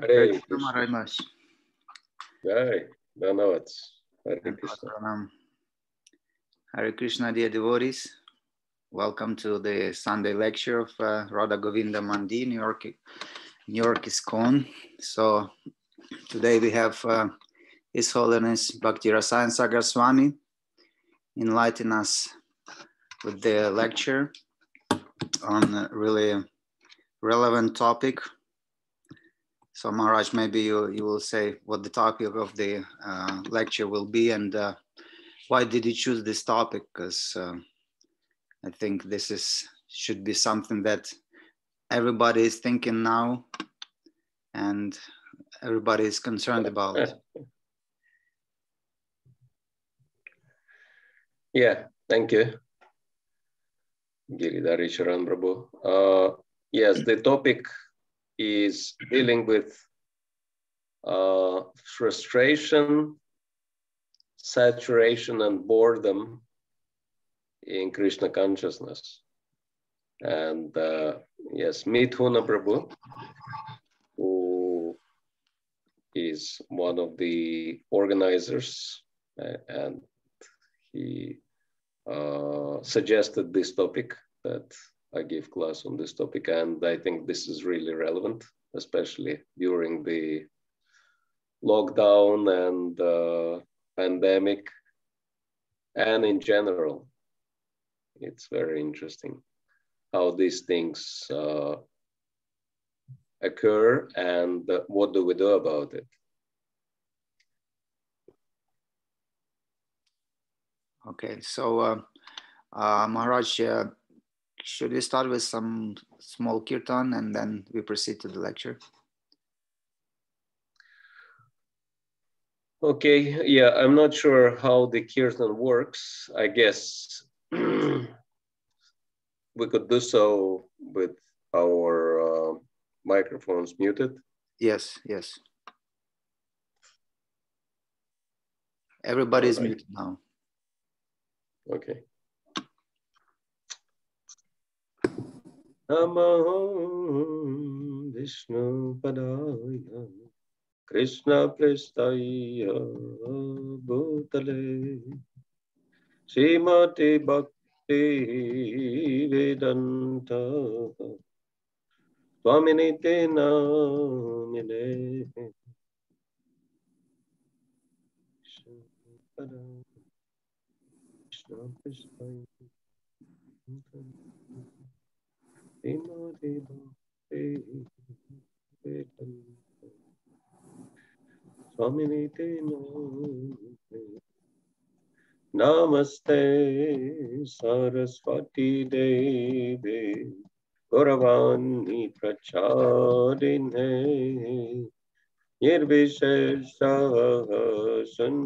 Hare Krishna Krishna. Maharaj Maharaj. Jai. Dhanavad. Hare Krishna. Hare Krishna, dear devotees. Welcome to the Sunday lecture of uh, Radha Govinda Mandir, New York, New York ISKCON. So today we have uh, His Holiness Bhakti Rasayan Sagar Swami enlighten us with the lecture on a really relevant topic. So Maharaj, maybe you, you will say what the topic of the uh, lecture will be and uh, why did you choose this topic? Because uh, I think this is should be something that everybody is thinking now and everybody is concerned about. Yeah, thank you. Giridhari Sharan Prabhu. Uh, yes, the topic is dealing with uh, frustration, saturation, and boredom in Krishna consciousness. And uh, yes, Mithuna Prabhu, who is one of the organizers, and he uh, suggested this topic that I give class on this topic, and I think this is really relevant, especially during the lockdown and uh, pandemic, and in general. It's very interesting how these things uh, occur and what do we do about it. Okay, so uh, uh, Maharaj, uh, should we start with some small kirtan and then we proceed to the lecture? Okay, yeah, I'm not sure how the kirtan works. I guess we could do so with our uh, microphones muted. Yes, yes. Everybody is muted now. Okay. नमः विष्णु पदाय कृष्ण कृष्णप्रस्थाय भूतले श्रीमते भक्ति वेदन्त स्वामिनि ते नामिने कृष्णप्रस्थाय Vishnu Padaya Krishna Prestaya Bhutale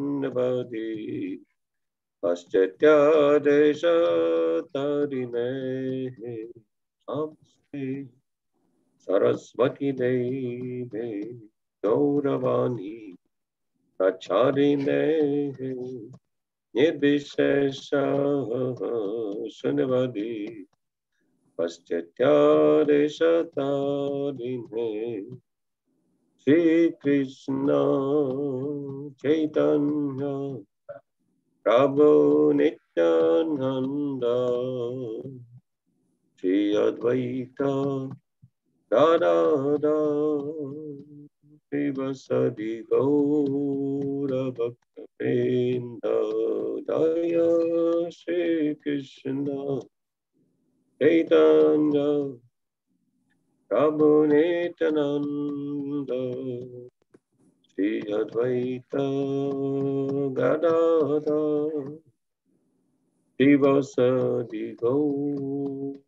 Srimati Bhakti Vedanta Swaminite Namine नमस्ते सरस्वती देवे गौरवाणी प्रचारिणे निर्विशेषः शृण्वति श्री कृष्ण चैतन्य प्रभु Nityananda Prabhu Advaita Radha Srivasadi Gaura Bhakta Vrinda Daya Shri Krishna Chaitanya Prabhu Nityananda Sri Advaita Gadada Srivasadi Gaura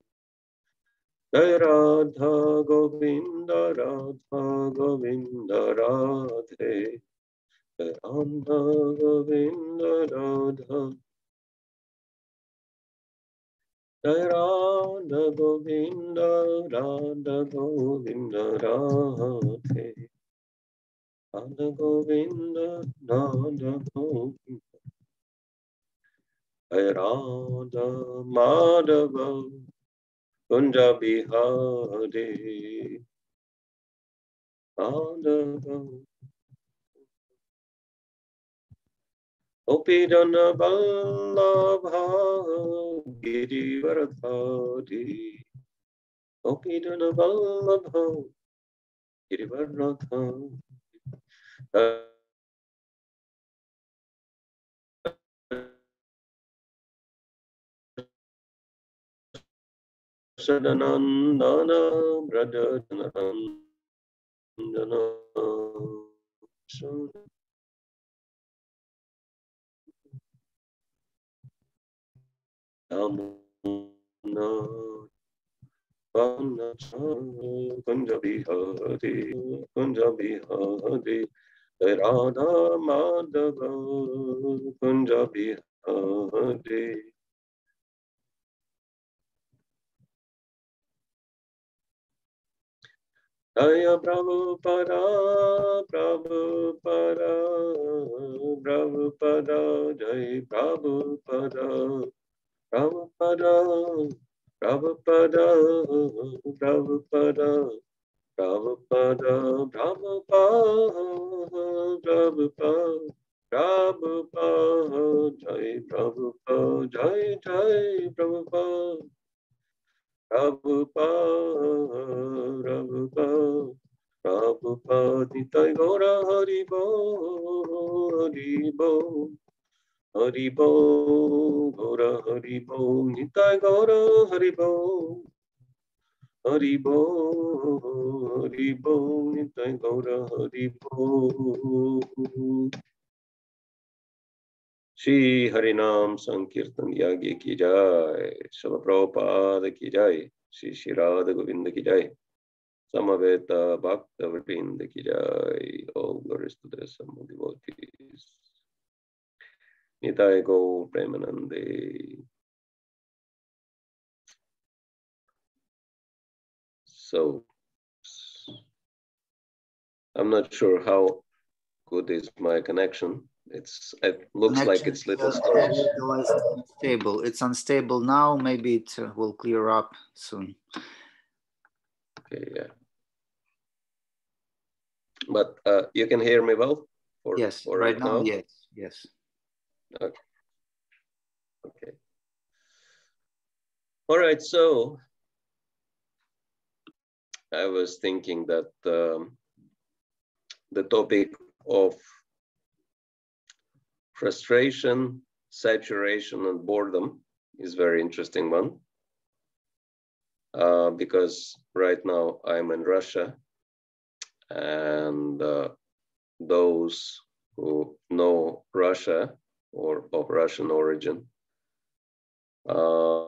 Jai Radha Govinda Radha Govinda Radhe Jai Radha Govinda Radha Jai Radha Govinda Radha Govinda Radhe Radha Govinda Radha Govinda Jai Radha Madhava Kunja Bihari Madhava Opidana Vallabha Girivaradhari Opidana Vallabha Girivaradhari सदनन्दन व्रजनन्दन कुञ्जबिहरि कुञ्जबिहरि Radha Madhav कुञ्जबिहरि Jaya Prabhupada, Prabhupada, Prabhupada, Jai Prabhupada, Prabhupada, Prabhupada, Prabhupada, Prabhupada, Prabhupada, Prabhupada, Jai Prabhupada, Jai Jai Prabhupada. Prabhupada, Prabhupada, Prabhupada, Gora Haribo, Haribo, Haribo, Gora Haribo, Nitai Gora Haribo, Haribo, Haribo, Nitai Gora Haribo. Shri Harinam Sankirtan Yagya ki jai, Srila Prabhupada ki jai, Shri Shri Radha Govinda ki jai, Samaveta Bhakta Vrinda ki jai, all glories devotees. Nitai Go Premanande. So, I'm not sure how good is my connection it's it looks Connection like it's little. Unstable. It's unstable now. Maybe it uh, will clear up soon. Okay, yeah. But uh, you can hear me well? For, yes, for right now, now, yes, yes. Okay. Okay. All right, so I was thinking that um, the topic of frustration, saturation, and boredom is very interesting one. Uh, because right now I'm in Russia and uh, those who know Russia or of Russian origin uh,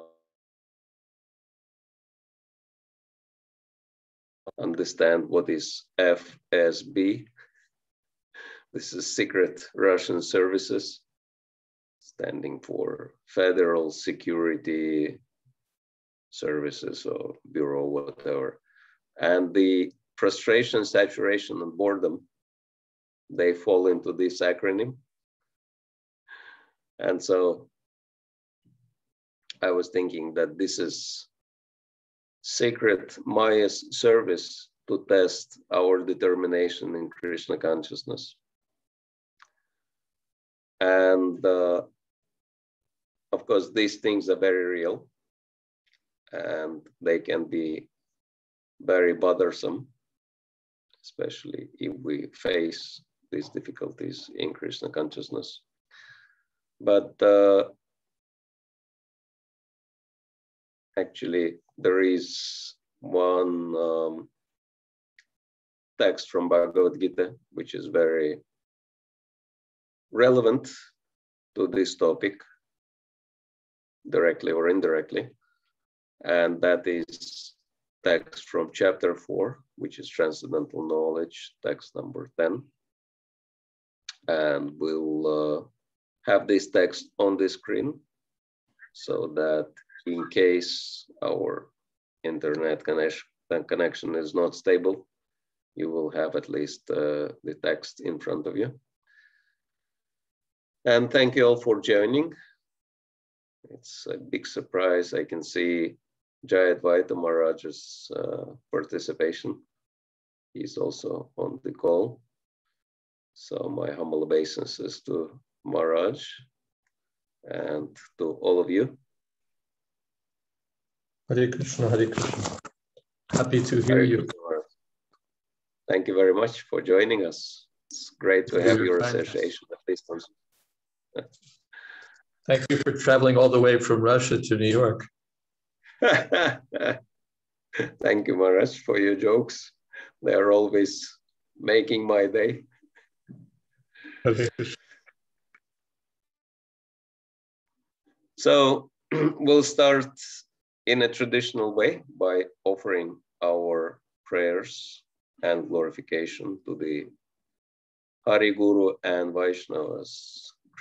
understand what is FSB. This is Secret Russian Services, standing for Federal Security Services or Bureau, whatever. And the frustration, saturation, and boredom, they fall into this acronym. And so I was thinking that this is sacred Maya's service to test our determination in Krishna consciousness. And uh, of course, these things are very real and they can be very bothersome, especially if we face these difficulties in Krishna consciousness. But uh, actually, there is one um, text from Bhagavad Gita, which is very relevant to this topic, directly or indirectly. And that is text from chapter four, which is Transcendental Knowledge, text number 10. And we'll uh, have this text on the screen so that in case our internet connection, connection is not stable, you will have at least uh, the text in front of you. And thank you all for joining. It's a big surprise. I can see Jayadvaita Maharaj's uh, participation. He's also on the call. So my humble obeisances to Maharaj and to all of you. Hare Krishna, Hare Krishna. Happy to hear Hare you. Thank you very much for joining us. It's great to have your association at least. Thank you for traveling all the way from Russia to New York. Thank you, Maharaj, for your jokes. They are always making my day. so we'll start in a traditional way by offering our prayers and glorification to the Hari Guru and Vaishnavas,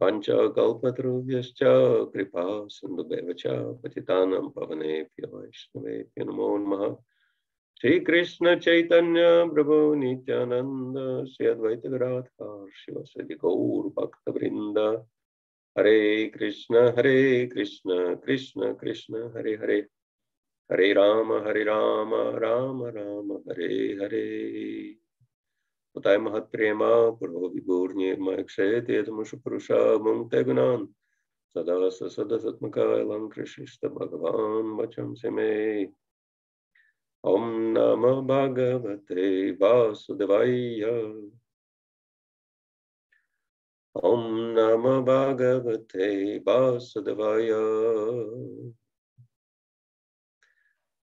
पञ्चकल्पतरुभ्यश्च कृपा सिन्धुभैव च पतितानां पवनेभ्यो वैष्णवेभ्यो नमो चैतन्य प्रभु नित्यानंद श्री गौर भक्त वृंद हरे कृष्ण हरे कृष्ण कृष्ण कृष्ण, हरे हरे। हरे राम हरे राम राम राम, हरे हरे। उताय महत प्रेमा पुरो विभूर निर्मय क्षय तेजमुष पुरुषा मुंगते गुणान सदा सदा सत्मका अलंकृशिष्ट भगवान वचम से में Om Namah Bhagavate Vasudevaya. Om Namah Bhagavate Vasudevaya.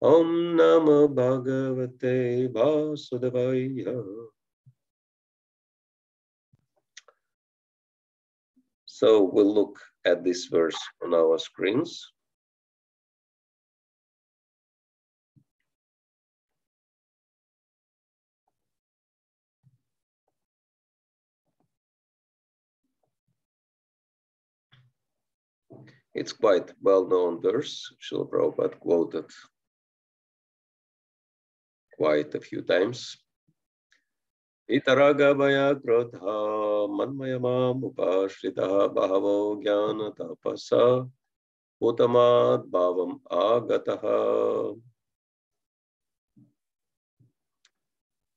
Om Namah Bhagavate Vasudevaya. So we'll look at this verse on our screens. It's quite well-known verse. Srila Prabhupada quoted quite a few times. Krodha manmayamam upashrita bhavo jnana tapasa utamad bhavam agataha.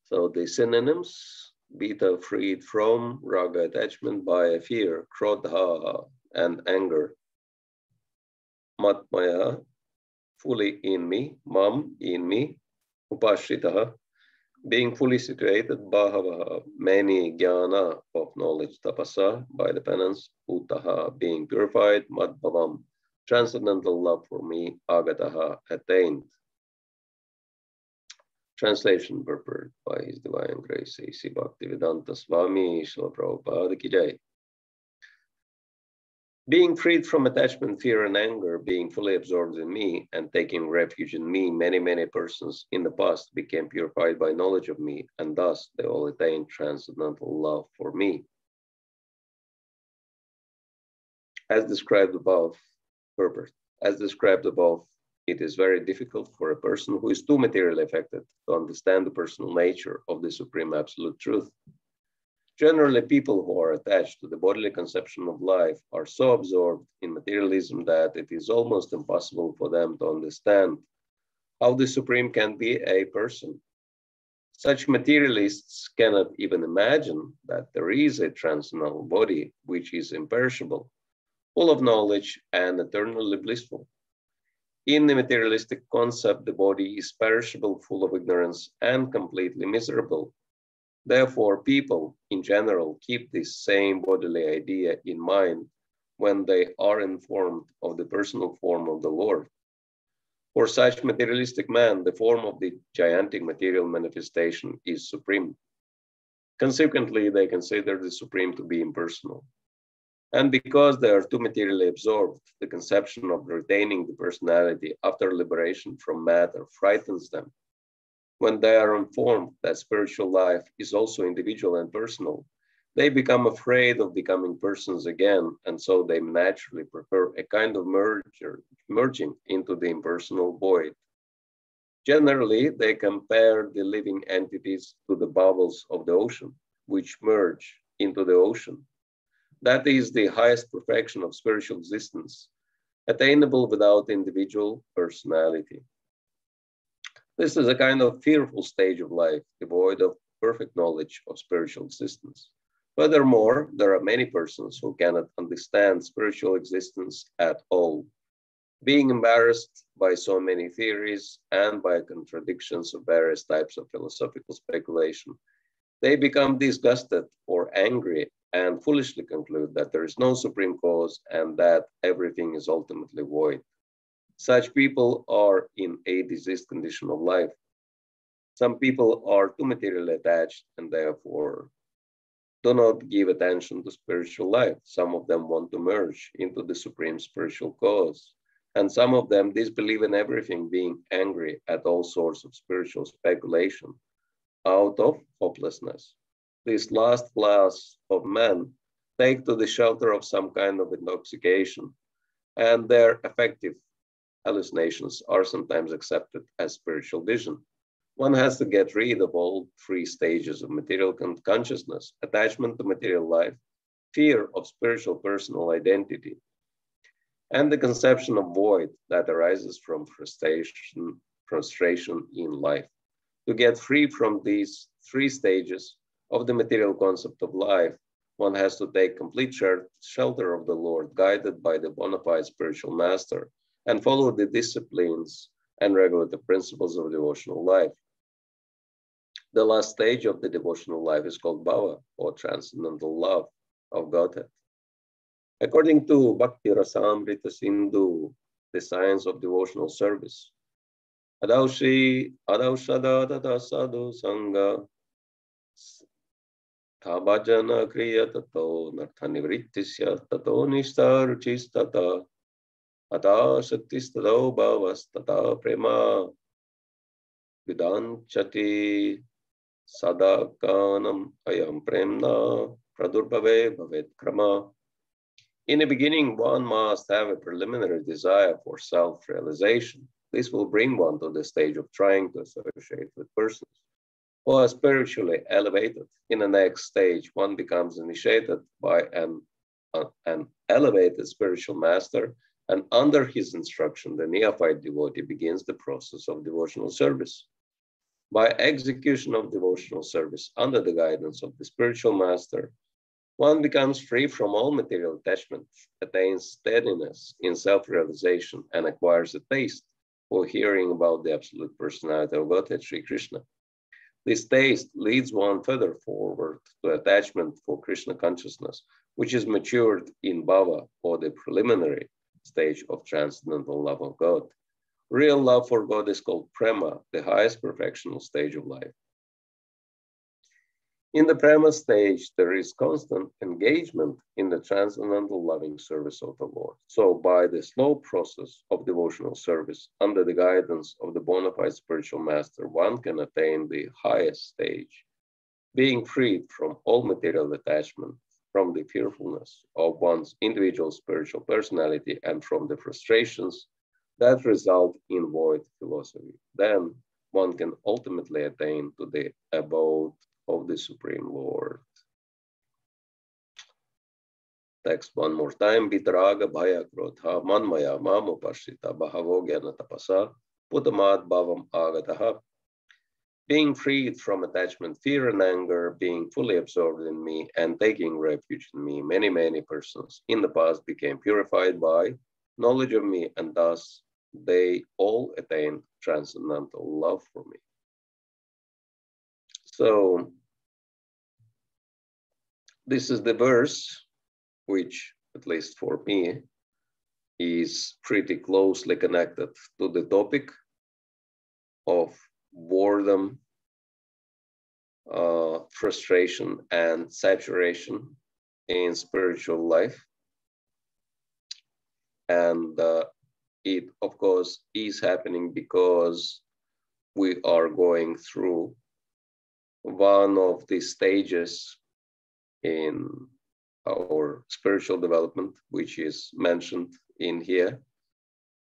So the synonyms, beta freed from raga attachment by fear, krodha, and anger. Matmaya, fully in me, Mam in me, upashitaha, being fully situated, bahavaha, many jnana of knowledge, tapasa, by the penance, utaha, being purified, madbhavam, transcendental love for me, agataha, attained. Translation prepared by His Divine Grace, A.C. Bhaktivedanta Swami, Srila Prabhupada Ki Jai. Being freed from attachment, fear, and anger, being fully absorbed in me and taking refuge in me, many, many persons in the past became purified by knowledge of me, and thus they all attained transcendental love for me. As described above, purpose. As described above, it is very difficult for a person who is too materially affected to understand the personal nature of the Supreme Absolute Truth. Generally, people who are attached to the bodily conception of life are so absorbed in materialism that it is almost impossible for them to understand how the Supreme can be a person. Such materialists cannot even imagine that there is a transcendental body which is imperishable, full of knowledge and eternally blissful. In the materialistic concept, the body is perishable, full of ignorance, and completely miserable. Therefore, people in general keep this same bodily idea in mind when they are informed of the personal form of the Lord. For such materialistic man, the form of the gigantic material manifestation is supreme. Consequently, they consider the supreme to be impersonal. And because they are too materially absorbed, the conception of retaining the personality after liberation from matter frightens them when they are informed that spiritual life is also individual and personal, they become afraid of becoming persons again, and so they naturally prefer a kind of merger, merging into the impersonal void. Generally, they compare the living entities to the bubbles of the ocean, which merge into the ocean. That is the highest perfection of spiritual existence, attainable without individual personality. This is a kind of fearful stage of life, devoid of perfect knowledge of spiritual existence. Furthermore, there are many persons who cannot understand spiritual existence at all. Being embarrassed by so many theories and by contradictions of various types of philosophical speculation, they become disgusted or angry and foolishly conclude that there is no supreme cause and that everything is ultimately void. Such people are in a diseased condition of life. Some people are too materially attached and therefore do not give attention to spiritual life. Some of them want to merge into the supreme spiritual cause. And some of them disbelieve in everything, being angry at all sorts of spiritual speculation out of hopelessness. This last class of men take to the shelter of some kind of intoxication, and their affective hallucinations are sometimes accepted as spiritual vision. One has to get rid of all three stages of material con consciousness, attachment to material life, fear of spiritual personal identity, and the conception of void that arises from frustration, frustration in life. To get free from these three stages of the material concept of life, one has to take complete shelter of the Lord, guided by the bona fide spiritual master, and follow the disciplines and regulate the principles of devotional life. The last stage of the devotional life is called bhava, or transcendental love of Godhead. According to Bhakti Rasamrita Sindhu, the science of devotional service, Adaushi Adaushada Tata Sadhu Sangha Tabhajana Kriya Tato Narthanivrittisya Tato Nishtaruchistata अतः शक्तिस्तदौ भवस्तथा प्रेमा विदाञ्चति सदा Kanam ayam premna pradurbhave bhavet krama. In the beginning, one must have a preliminary desire for self-realization. This will bring one to the stage of trying to associate with persons who are spiritually elevated. In the next stage, one becomes initiated by an, uh, an elevated spiritual master and under his instruction, the neophyte devotee begins the process of devotional service. By execution of devotional service under the guidance of the spiritual master, one becomes free from all material attachment, attains steadiness in self realization, and acquires a taste for hearing about the absolute personality of Godhead, Sri Krishna. This taste leads one further forward to attachment for Krishna consciousness, which is matured in bhava, or the preliminary stage of transcendental love of God. Real love for God is called prema, the highest perfectional stage of life. In the prema stage, there is constant engagement in the transcendental loving service of the Lord. So, by the slow process of devotional service, under the guidance of the bona fide spiritual master, one can attain the highest stage, being freed from all material attachment, from the fearfulness of one's individual spiritual personality, and from the frustrations that result in void philosophy. Then one can ultimately attain to the abode of the Supreme Lord. Text one more time. Vitraga bhaya krodha manmaya bhavo jnana tapasa putamad bhavam agataha. Being freed from attachment, fear, and anger, being fully absorbed in me and taking refuge in me, many, many persons in the past became purified by knowledge of me, and thus they all attained transcendental love for me. So this is the verse which, at least for me, is pretty closely connected to the topic of boredom, uh, frustration, and saturation in spiritual life. And uh, it, of course, is happening because we are going through one of the stages in our spiritual development, which is mentioned in here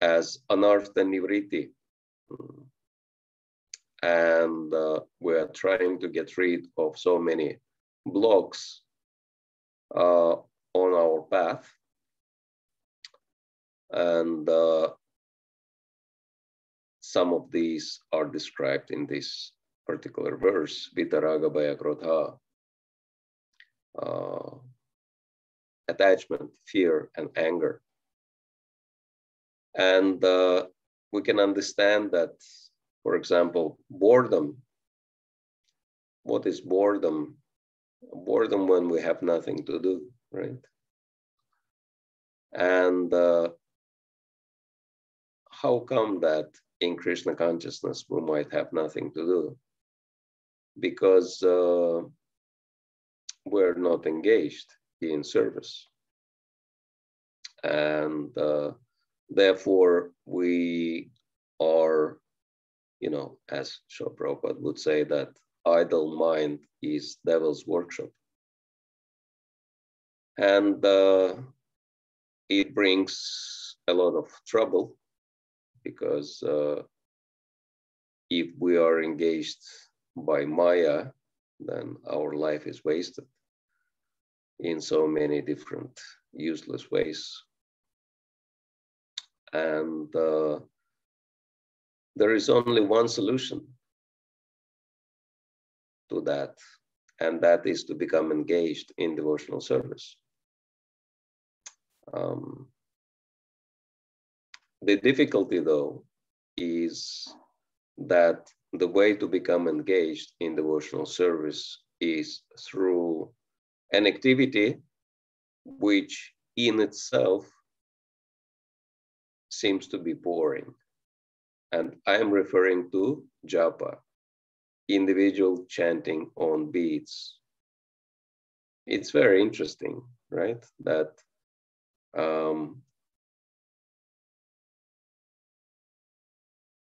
as anartha nivriti. And uh, we're trying to get rid of so many blocks uh, on our path. And uh, some of these are described in this particular verse, Vitaraga Bhaya uh, attachment, fear, and anger. And uh, we can understand that, for example, boredom. What is boredom? Boredom when we have nothing to do, right? And uh, how come that in Krishna consciousness we might have nothing to do? because uh, we're not engaged in service. And uh, therefore, we are, you know, as Srila Prabhupada would say, that idle mind is devil's workshop. And uh, it brings a lot of trouble because uh, if we are engaged by Maya, then our life is wasted in so many different useless ways. And uh, there is only one solution to that, and that is to become engaged in devotional service. Um, the difficulty, though, is that the way to become engaged in devotional service is through an activity which in itself seems to be boring. And I'm referring to japa, individual chanting on beads. It's very interesting, right? That um,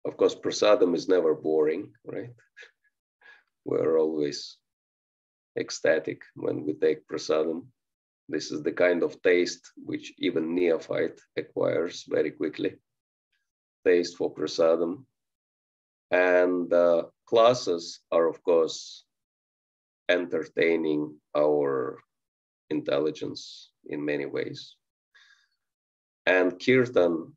Of course, prasadam is never boring, right? We're always ecstatic when we take prasadam. This is the kind of taste which even neophyte acquires very quickly. Taste for prasadam. And uh, classes are, of course, entertaining our intelligence in many ways. And kirtan,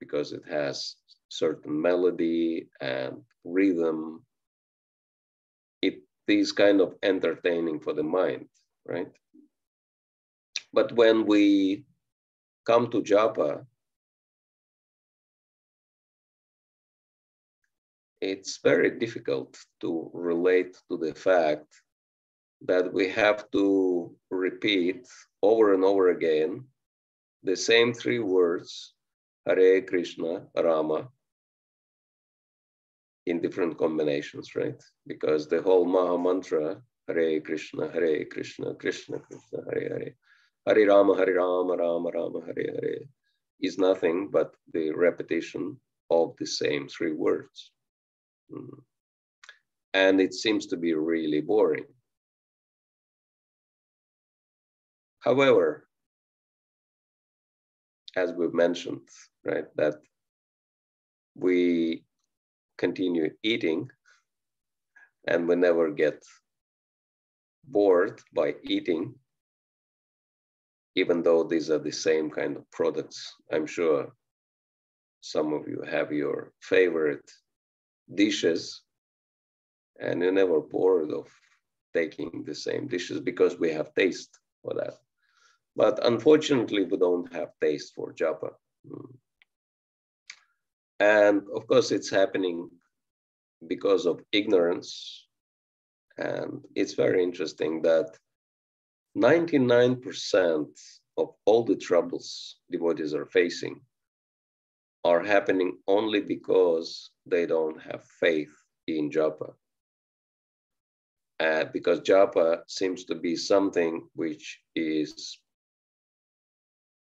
because it has certain melody and rhythm. It is kind of entertaining for the mind, right? But when we come to japa, it's very difficult to relate to the fact that we have to repeat over and over again the same three words, Hare Krishna, Rama, in different combinations, right? Because the whole Maha Mantra, Hare Krishna, Hare Krishna, Krishna Krishna, Hare Hare, Hare Rama, Hare Rama, Rama Rama, Hare Hare, is nothing but the repetition of the same three words. Mm. And it seems to be really boring. However, as we've mentioned, right, that we continue eating and we never get bored by eating, even though these are the same kind of products. I'm sure some of you have your favorite dishes and you're never bored of taking the same dishes because we have taste for that. But unfortunately, we don't have taste for japa. Hmm. And of course, it's happening because of ignorance. And it's very interesting that 99% of all the troubles devotees are facing are happening only because they don't have faith in japa. Uh, because japa seems to be something which is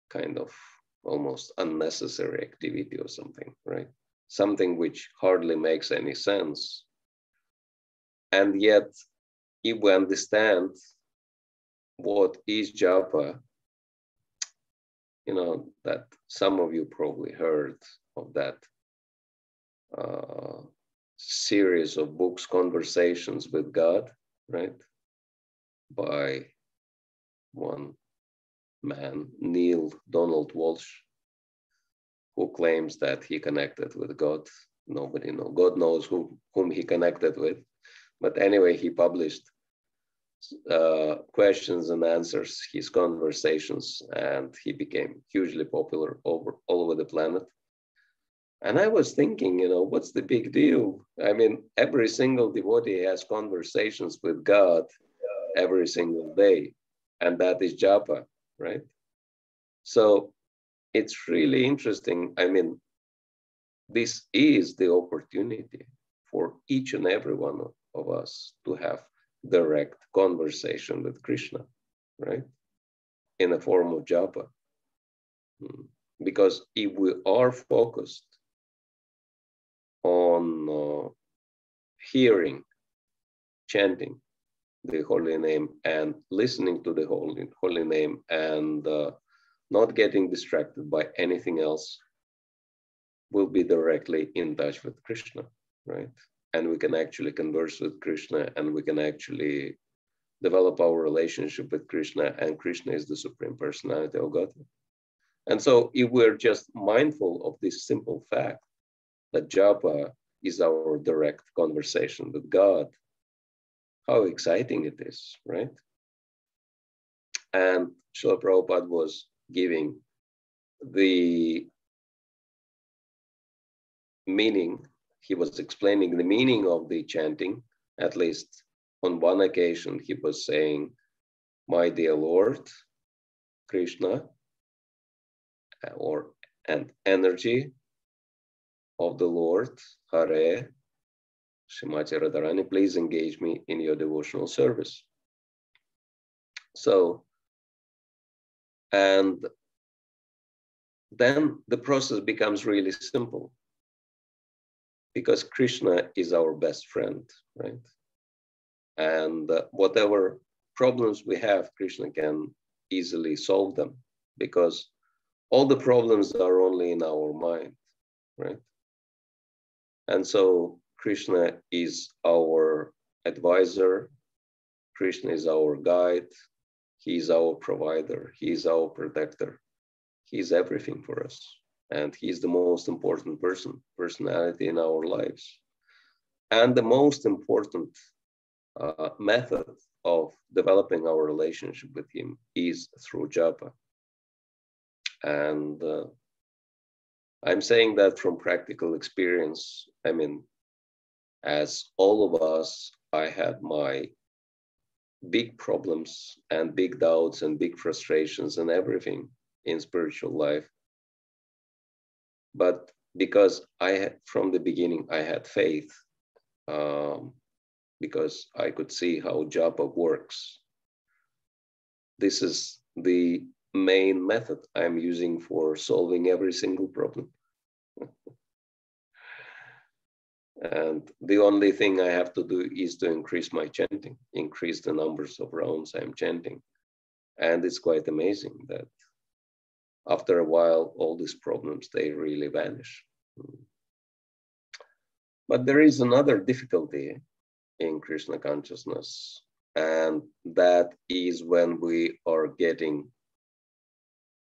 kind of almost unnecessary activity or something, right? Something which hardly makes any sense. And yet, if we understand what is japa, you know, that some of you probably heard of that uh, series of books, Conversations with God, right? By one man, Neale Donald Walsch, who claims that he connected with God. Nobody knows. God knows who, whom he connected with. But anyway, he published uh, questions and answers, his conversations, and he became hugely popular over all over the planet. And I was thinking, you know, what's the big deal? I mean, every single devotee has conversations with God every single day, and that is japa right? So it's really interesting. I mean, this is the opportunity for each and every one of us to have direct conversation with Krishna, right? In the form of japa. Hmm. Because if we are focused on uh, hearing, chanting, the holy name and listening to the holy, holy name and uh, not getting distracted by anything else will be directly in touch with Krishna, right? And we can actually converse with Krishna and we can actually develop our relationship with Krishna, and Krishna is the Supreme Personality of God. And so, if we're just mindful of this simple fact that japa is our direct conversation with God, how exciting it is, right? And Srila Prabhupada was giving the meaning, he was explaining the meaning of the chanting, at least on one occasion, he was saying, My dear Lord, Krishna, or and energy of the Lord, Hare, Shrimati Radharani, please engage me in your devotional service. So, and then the process becomes really simple because Krishna is our best friend, right? And uh, whatever problems we have, Krishna can easily solve them because all the problems are only in our mind, right? And so Krishna is our advisor. Krishna is our guide. He is our provider. He is our protector. He is everything for us. And he's the most important person, personality in our lives. And the most important uh, method of developing our relationship with him is through japa. And uh, I'm saying that from practical experience. I mean, as all of us, I had my big problems and big doubts and big frustrations and everything in spiritual life. But because I had, from the beginning, I had faith um, because I could see how japa works. This is the main method I'm using for solving every single problem. and the only thing I have to do is to increase my chanting, increase the numbers of rounds I'm chanting. And it's quite amazing that after a while, all these problems, they really vanish. But there is another difficulty in Krishna consciousness, and that is when we are getting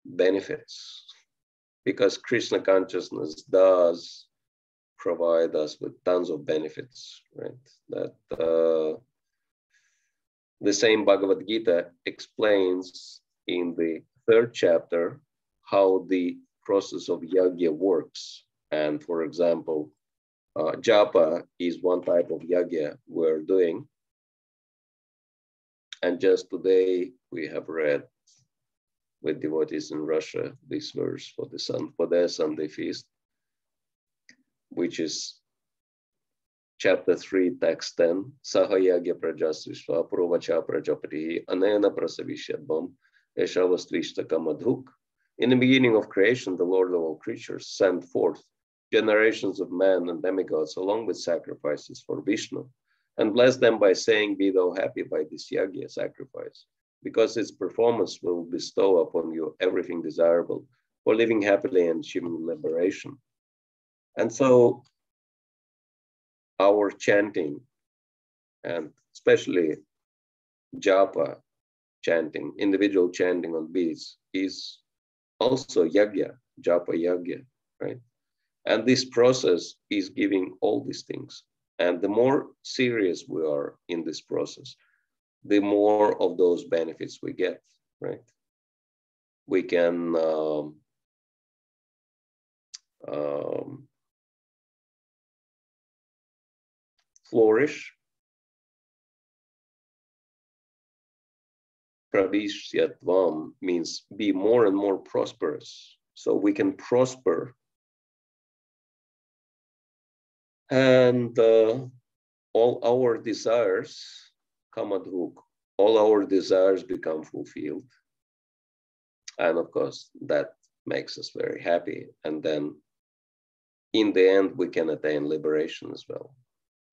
benefits. Because Krishna consciousness does provide us with tons of benefits, right? That uh, the same Bhagavad Gita explains in the third chapter how the process of yagya works. And for example, uh, japa is one type of yagya we're doing. And just today we have read with devotees in Russia this verse for the sun for their Sunday feast, which is chapter 3, text 10, Sahayagya Prajasvishva Purvacha Prajapati Anayana Prasavishyadvam Eshavastvishta Madhuk in the beginning of creation, the Lord of all creatures sent forth generations of men and demigods along with sacrifices for Vishnu and blessed them by saying, Be thou happy by this yagya sacrifice, because its performance will bestow upon you everything desirable for living happily and achieving liberation. And so our chanting, and especially japa chanting, individual chanting on beads, is also yagya, japa yagya, right? And this process is giving all these things. And the more serious we are in this process, the more of those benefits we get, right? We can um, um, flourish pravishyatvam means be more and more prosperous. So we can prosper. And uh, all our desires come. All our desires become fulfilled. And of course, that makes us very happy. And then in the end, we can attain liberation as well.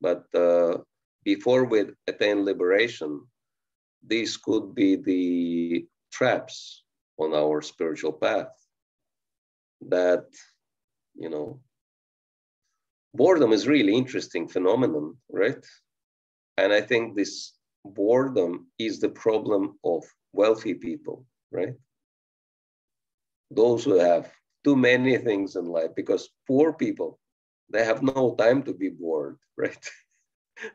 But uh, before we attain liberation, these could be the traps on our spiritual path that you know boredom is really interesting phenomenon right? And i think this boredom is the problem of wealthy people right? Those who have too many things in life because poor people they have no time to be bored right?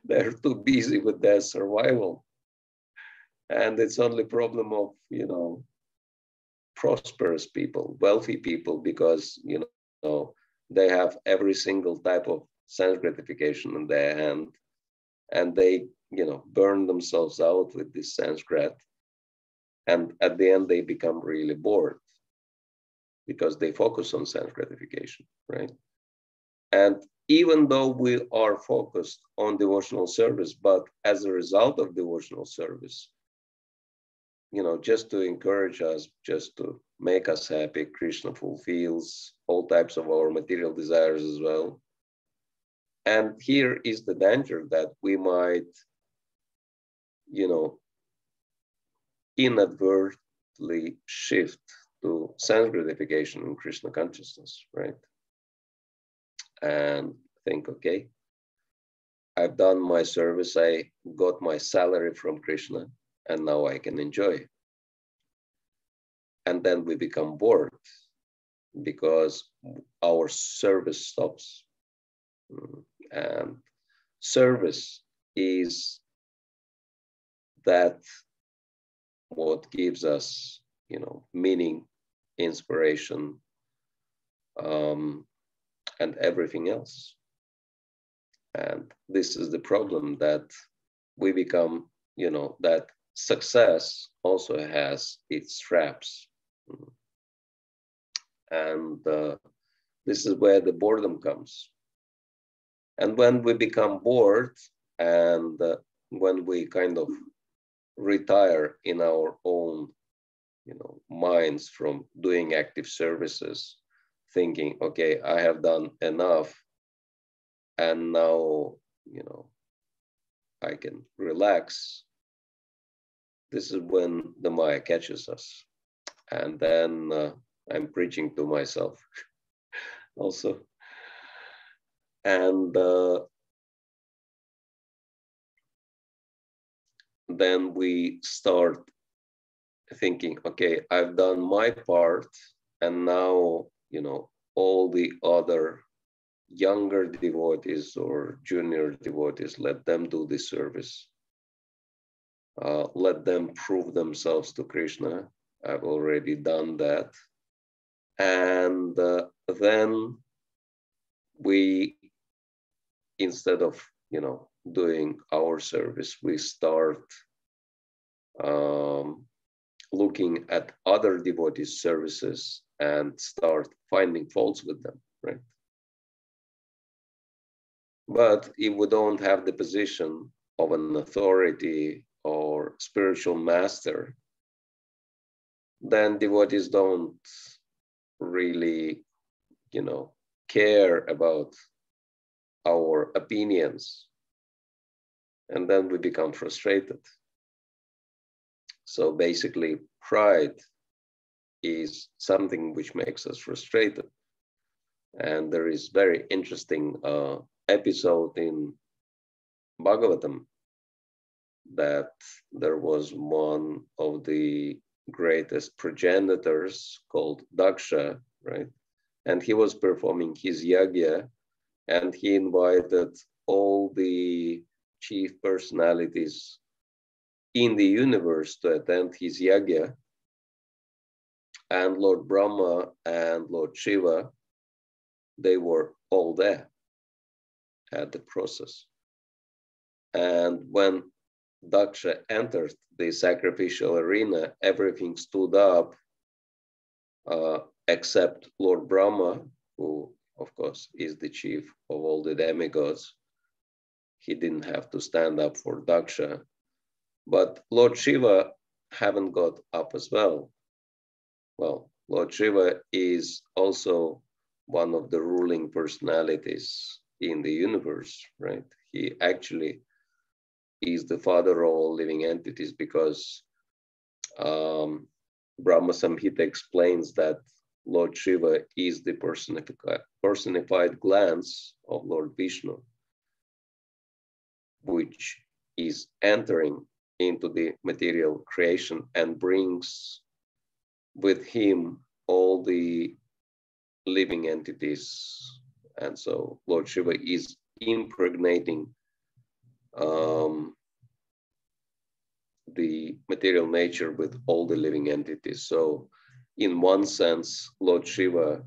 They're too busy with their survival and it's only problem of you know prosperous people wealthy people because you know they have every single type of sense gratification in their hand. And they you know burn themselves out with this sense grat. And at the end they become really bored because they focus on sense gratification right? And even though we are focused on devotional service but as a result of devotional service you know, just to encourage us, just to make us happy. Krishna fulfills all types of our material desires as well. And here is the danger that we might, you know, inadvertently shift to sense gratification in Krishna consciousness, right? And think, okay, I've done my service, I got my salary from Krishna and now I can enjoy. And then we become bored because our service stops. Mm, and service is that what gives us, you know, meaning, inspiration, um, and everything else. And this is the problem that we become, you know, that success also has its traps. And uh, this is where the boredom comes. And when we become bored and uh, when we kind of retire in our own you know minds from doing active services thinking okay i have done enough and now you know i can relax this is when the maya catches us and then uh, i'm preaching to myself also and uh, then we start thinking, okay, I've done my part, and now, you know, all the other younger devotees or junior devotees, let them do the service. Uh, let them prove themselves to Krishna. I've already done that. And uh, then we, instead of, you know, doing our service, we start um, looking at other devotees' services and start finding faults with them, right? But if we don't have the position of an authority or spiritual master, then devotees don't really, you know, care about our opinions. And then we become frustrated. So basically, pride is something which makes us frustrated. And there is very interesting uh, episode in Bhagavatam that there was one of the greatest progenitors called Daksha, right? And he was performing his yagya and he invited all the chief personalities in the universe to attend his yagya. And Lord Brahma and Lord Shiva, they were all there at the process. And when Daksha entered the sacrificial arena, everything stood up uh, except Lord Brahma, who, of course, is the chief of all the demigods. He didn't have to stand up for Daksha. But Lord Shiva haven't got up as well. Well, Lord Shiva is also one of the ruling personalities in the universe, right? He actually is the father of all living entities because um, Brahma Samhita explains that Lord Shiva is the personified, personified glance of Lord Vishnu, which is entering into the material creation and brings with him all the living entities. And so Lord Shiva is impregnating um, the material nature with all the living entities. So in one sense, Lord Shiva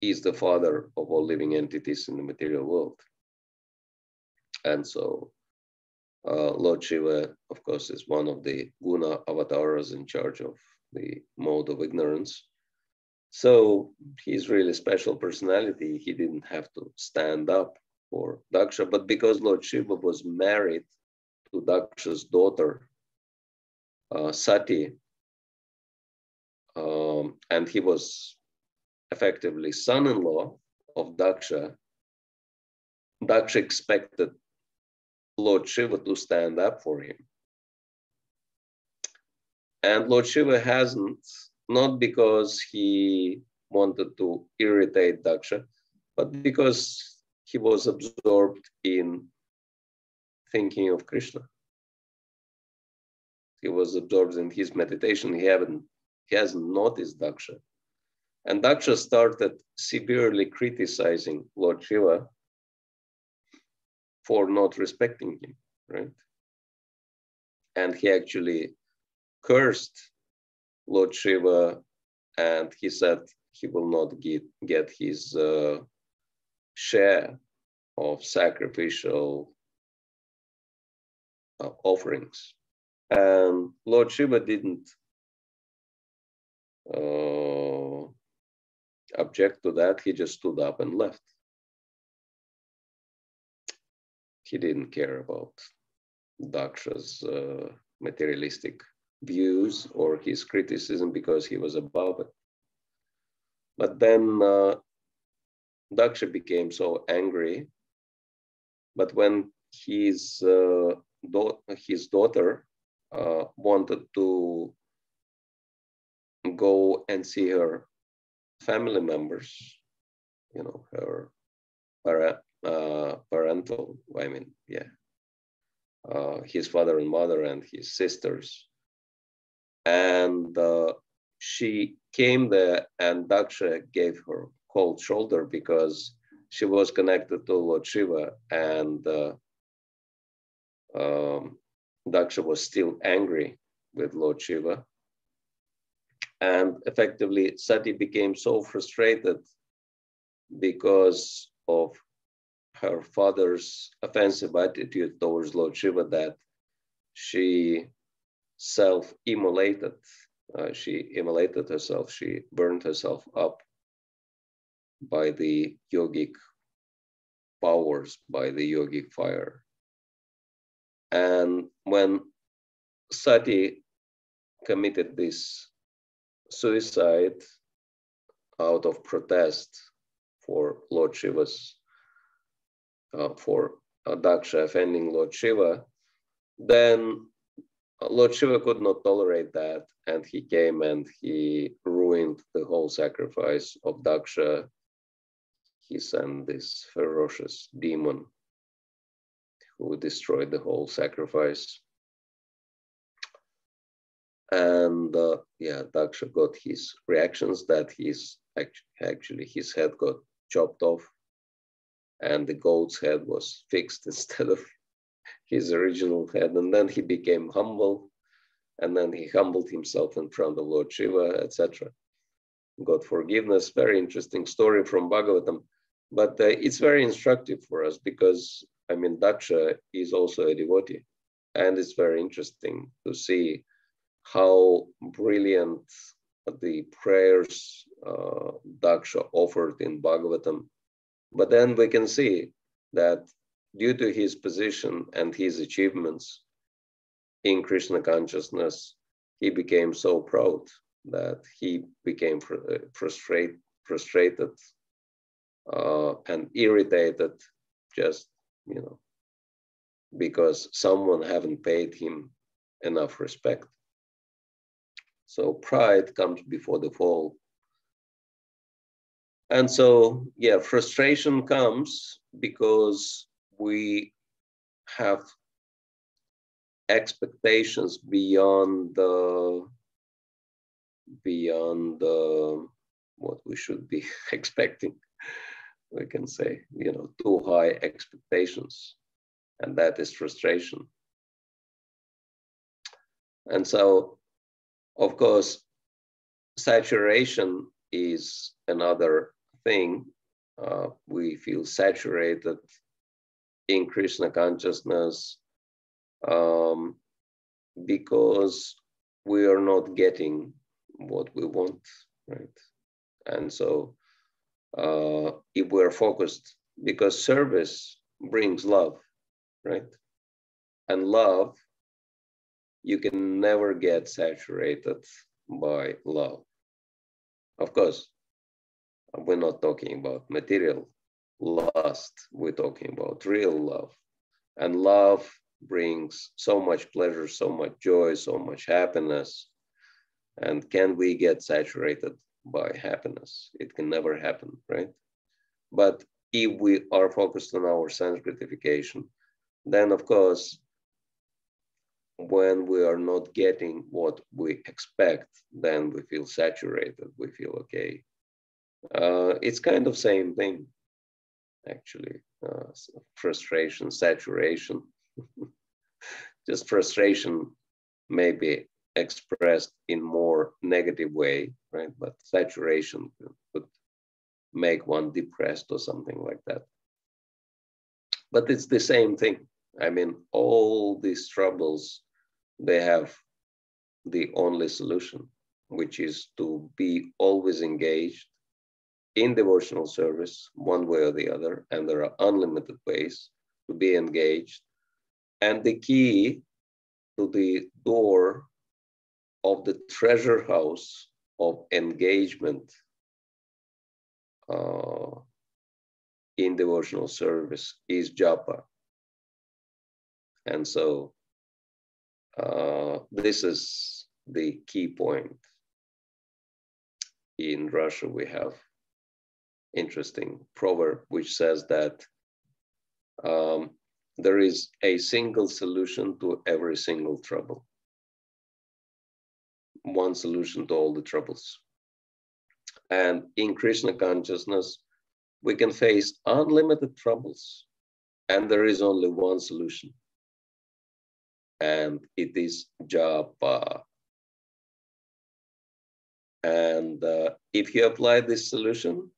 is the father of all living entities in the material world. And so uh, Lord Shiva, of course, is one of the guna avatars in charge of the mode of ignorance. So he's really special personality. He didn't have to stand up for Daksha, but because Lord Shiva was married to Daksha's daughter, uh, Sati, um, and he was effectively son-in-law of Daksha, Daksha expected Lord Shiva to stand up for him. And Lord Shiva hasn't, not because he wanted to irritate Daksha, but because he was absorbed in thinking of Krishna. He was absorbed in his meditation. He haven't, he hasn't noticed Daksha. And Daksha started severely criticizing Lord Shiva for not respecting him, right? And he actually cursed Lord Shiva and he said he will not get, get his uh, share of sacrificial uh, offerings. And Lord Shiva didn't uh, object to that. He just stood up and left. He didn't care about Daksha's uh, materialistic views or his criticism because he was above it. But then uh, Daksha became so angry. But when his, uh, do- his daughter uh, wanted to go and see her family members, you know, her para- uh, parental, I mean, yeah, uh, his father and mother and his sisters. And uh, she came there and Daksha gave her cold shoulder because she was connected to Lord Shiva and uh, um, Daksha was still angry with Lord Shiva. And effectively, Sati became so frustrated because of her father's offensive attitude towards Lord Shiva that she self-immolated. Uh, she immolated herself. She burned herself up by the yogic powers, by the yogic fire. And when Sati committed this suicide out of protest for Lord Shiva's, uh, for Daksha offending Lord Shiva, then Lord Shiva could not tolerate that. And he came and he ruined the whole sacrifice of Daksha. He sent this ferocious demon who destroyed the whole sacrifice. And uh, yeah, Daksha got his reactions that his actually his head got chopped off and the goat's head was fixed instead of his original head. And then he became humble and then he humbled himself in front of Lord Shiva, etc. Got forgiveness. Very interesting story from Bhagavatam. But uh, it's very instructive for us because, I mean, Daksha is also a devotee. And it's very interesting to see how brilliant the prayers uh, Daksha offered in Bhagavatam. But then we can see that due to his position and his achievements in Krishna consciousness, he became so proud that he became fr- frustrate, frustrated uh, and irritated just, you know, because someone haven't paid him enough respect. So pride comes before the fall. And so, yeah, frustration comes because we have expectations beyond the beyond the, what we should be expecting. We can say, you know, too high expectations, and that is frustration. And so, of course, saturation is another thing. Uh, we feel saturated in Krishna consciousness um, because we are not getting what we want, right? And so uh, if we're focused, because service brings love, right? And love, you can never get saturated by love. Of course, we're not talking about material lust, we're talking about real love. And love brings so much pleasure, so much joy, so much happiness. And can we get saturated by happiness? It can never happen, right? But if we are focused on our sense gratification, then of course, when we are not getting what we expect, then we feel saturated, we feel okay. Uh, it's kind of same thing, actually. Uh, frustration, saturation. Just frustration may be expressed in more negative way, right? But saturation could make one depressed or something like that. but it's the same thing. I mean, all these troubles, they have the only solution, which is to be always engaged in devotional service, one way or the other, and there are unlimited ways to be engaged. And the key to the door of the treasure house of engagement uh, in devotional service is japa. And so uh, this is the key point. In Russia, we have interesting proverb which says that um, there is a single solution to every single trouble. One solution to all the troubles. And in Krishna consciousness, we can face unlimited troubles, and there is only one solution, and it is japa. And uh, if you apply this solution,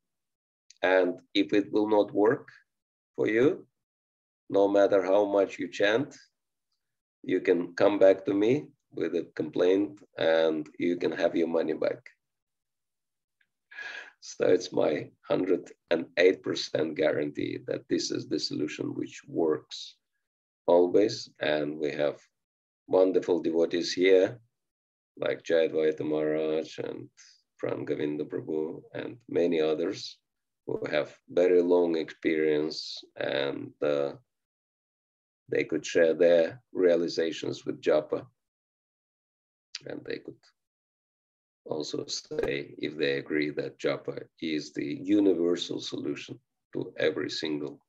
and if it will not work for you, no matter how much you chant, you can come back to me with a complaint and you can have your money back. So it's my 108% guarantee that this is the solution which works always. And we have wonderful devotees here, like Jayadvaita Maharaj and Pran Govinda Prabhu and many others who have very long experience and uh, they could share their realizations with Japa. And they could also say if they agree that japa is the universal solution to every single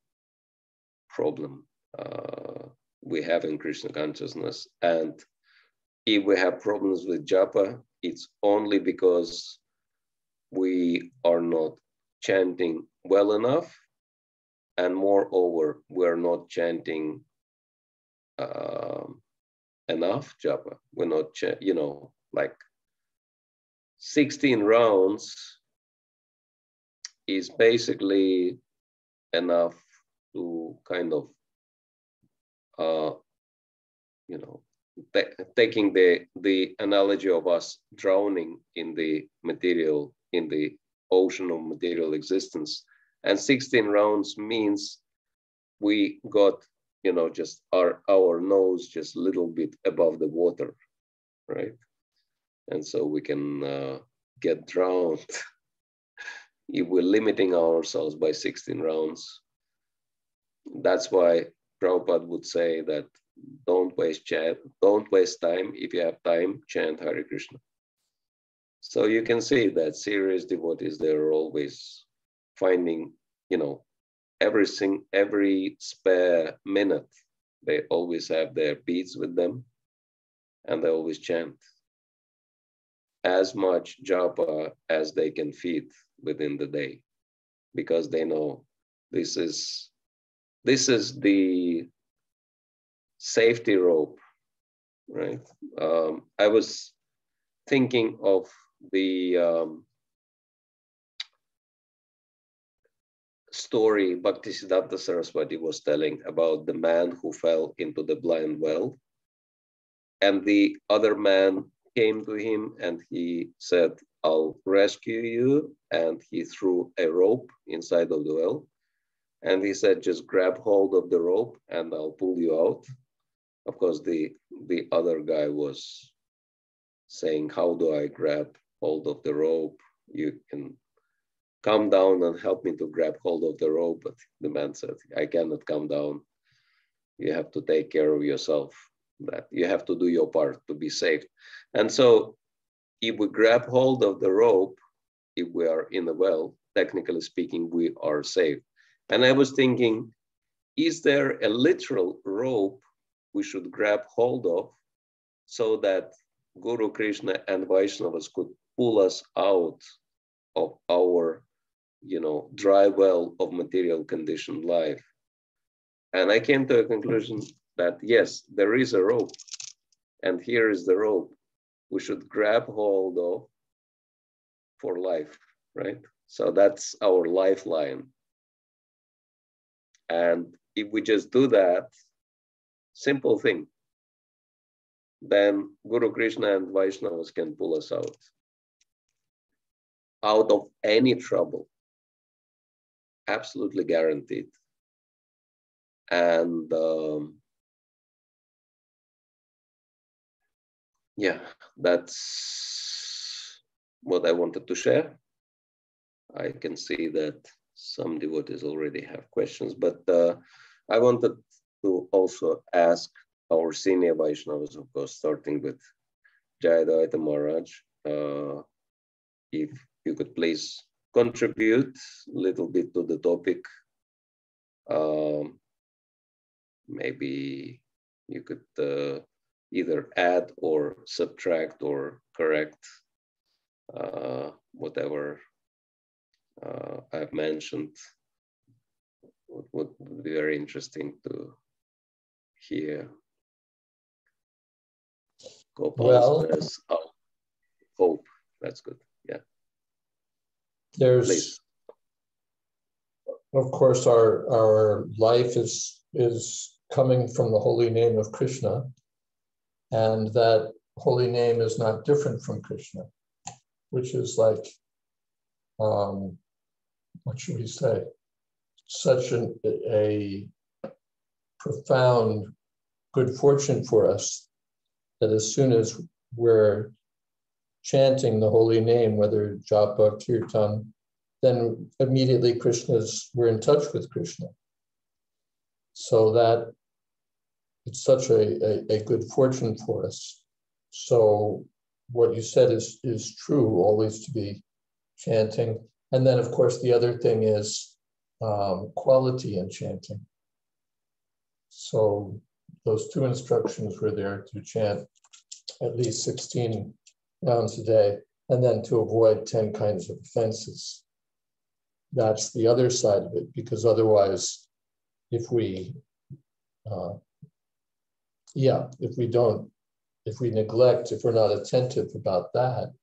problem uh, we have in Krishna consciousness. And if we have problems with japa, it's only because we are not chanting well enough. And moreover, we're not chanting um, enough japa. We're not, you know, like 16 rounds is basically enough to kind of, uh, you know, taking the, the analogy of us drowning in the material, in the ocean of material existence. And 16 rounds means we got, you know, just our, our nose just a little bit above the water, right? and so we can uh, get drowned if we're limiting ourselves by 16 rounds. That's why Prabhupada would say that don't waste chant, don't waste time. If you have time, chant Hare Krishna. So you can see that serious devotees, they're always finding, you know, everything, every spare minute, they always have their beads with them and they always chant as much japa as they can feed within the day because they know this is this is the safety rope right? Um, i was thinking of the um, story Bhaktisiddhanta Saraswati was telling about the man who fell into the blind well and the other man came to him and he said, I'll rescue you. And he threw a rope inside of the well. And he said, just grab hold of the rope and I'll pull you out. Of course, the, the other guy was saying, how do I grab hold of the rope? You can come down and help me to grab hold of the rope. But the man said, I cannot come down. You have to take care of yourself that you have to do your part to be saved. And so if we grab hold of the rope, if we are in the well, technically speaking, we are saved. And I was thinking, is there a literal rope we should grab hold of so that Guru Krishna and Vaishnavas could pull us out of our, you know, dry well of material conditioned life? And I came to a conclusion that yes, there is a rope, and here is the rope we should grab hold of for life, right? So that's our lifeline. And if we just do that, simple thing, then Guru Krishna and Vaishnavas can pull us out, out of any trouble. Absolutely guaranteed. And um, yeah, that's what I wanted to share. I can see that some devotees already have questions, but uh, I wanted to also ask our senior Vaishnavas, of course, starting with Jayadvaita Maharaj, uh, if you could please contribute a little bit to the topic. Um, maybe you could uh, either add or subtract or correct uh, whatever uh, I've mentioned. Would, would be very interesting to hear. Gopal well, says, oh, hope. That's good. There's, Please. of course, our our life is is coming from the holy name of Krishna, and that holy name is not different from Krishna, which is like, um, what should we say? Such an, a profound good fortune for us that as soon as we're chanting the holy name, whether japa, kirtan, then immediately Krishna's, we're in touch with Krishna. So that it's such a, a, a good fortune for us. So what you said is, is true, always to be chanting. And then, of course, the other thing is um, quality in chanting. So those two instructions were there to chant at least 16 rounds a day and then to avoid 10 kinds of offenses. That's the other side of it, because otherwise, if we, uh, yeah, if we don't, if we neglect, if we're not attentive about that,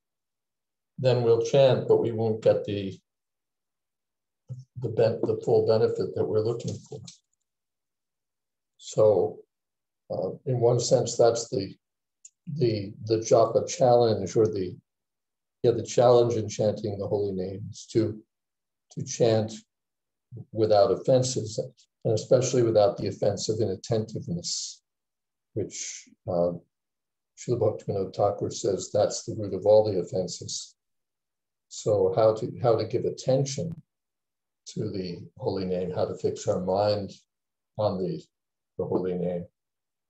then we'll chant, but we won't get the the, the full benefit that we're looking for. So, uh, in one sense, that's the the the japa challenge, or the yeah the challenge in chanting the holy names to to chant without offenses, and especially without the offense of inattentiveness, which uh, Srila Bhaktivinoda Thakur says that's the root of all the offenses. So how to how to give attention to the holy name, how to fix our mind on the the holy name.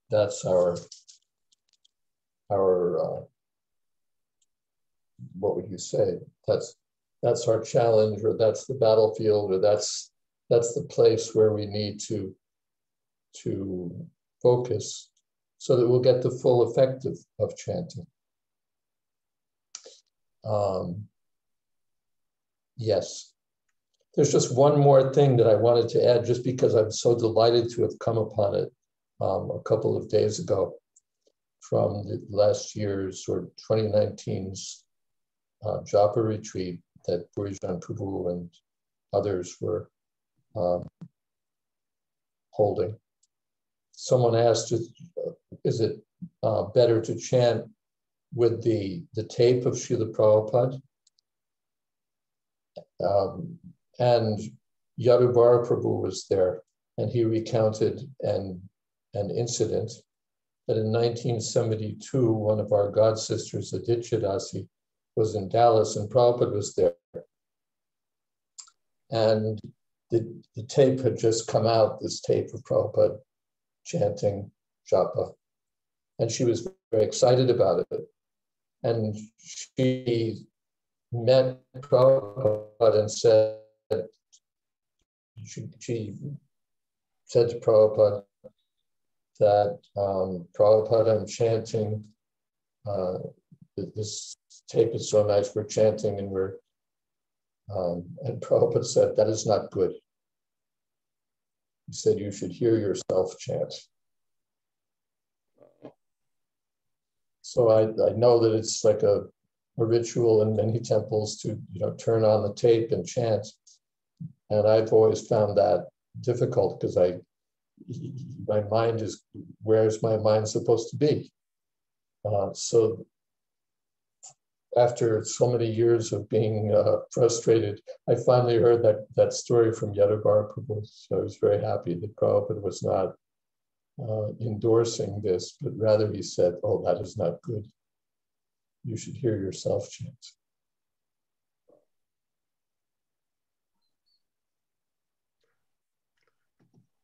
That's our our uh, what would you say? That's that's our challenge, or that's the battlefield, or that's that's the place where we need to to focus so that we'll get the full effect of, of chanting. Um, yes. There's just one more thing that I wanted to add, just because I'm so delighted to have come upon it um, a couple of days ago from the last year's or 2019's uh, Japa retreat that Purijan Prabhu and others were um, holding. Someone asked, is it uh, better to chant with the, the tape of Srila Prabhupada? Um, and Yadubara Prabhu was there, and he recounted an, an incident that in 1972, one of our god sisters, Aditya Dasi, was in Dallas and Prabhupada was there. And the, the tape had just come out, this tape of Prabhupada chanting japa. And she was very excited about it. And she met Prabhupada and said, she, she said to Prabhupada that um, Prabhupada, I'm chanting, uh, this tape is so nice, we're chanting and we're, um, and Prabhupada said, that is not good. He said, you should hear yourself chant. So I, I know that it's like a, a ritual in many temples to you know turn on the tape and chant. And I've always found that difficult because I my mind is where's my mind supposed to be? Uh, so after so many years of being uh, frustrated, I finally heard that, that story from Yadubara Prabhu. So I was very happy that Prabhupada was not uh, endorsing this, but rather he said, oh, that is not good. You should hear yourself chant.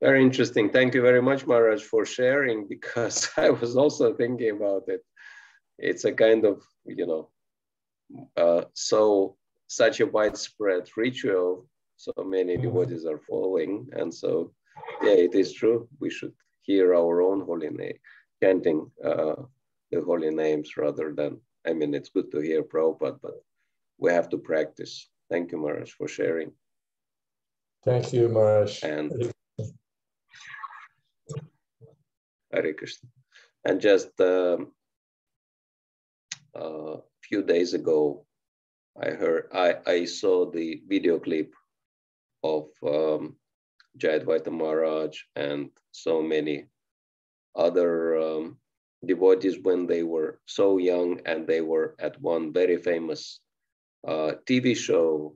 Very interesting. Thank you very much, Maharaj, for sharing because I was also thinking about it. It's a kind of, you know, uh, so such a widespread ritual. So many devotees are following. And so, yeah, it is true. We should hear our own holy name, chanting uh, the holy names rather than, I mean, it's good to hear Prabhupada, but we have to practice. Thank you, Maharaj, for sharing. Thank you, Maharaj. And Hare Krishna. And just um, a uh, few days ago, I heard, I, I saw the video clip of um, Jayadvaita Maharaj and so many other um, devotees when they were so young and they were at one very famous uh, TV show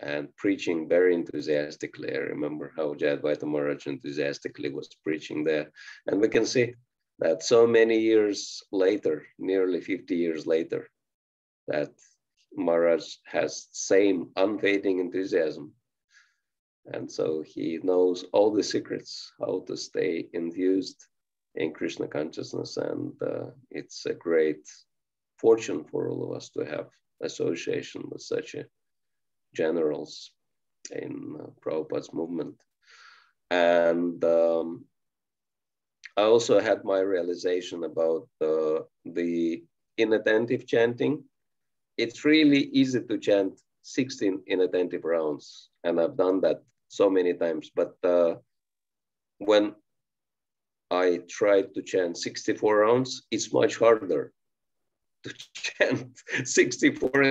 and preaching very enthusiastically. I remember how Jayadvaita Maharaj enthusiastically was preaching there. And we can see that so many years later, nearly 50 years later, that Maharaj has same unfading enthusiasm. And so he knows all the secrets, how to stay infused in Krishna consciousness. And uh, it's a great fortune for all of us to have association with such a generals in uh, Prabhupada's movement. And um, I also had my realization about uh, the inattentive chanting. It's really easy to chant 16 inattentive rounds, and I've done that so many times. But uh, when I tried to chant 64 rounds, it's much harder to chant 64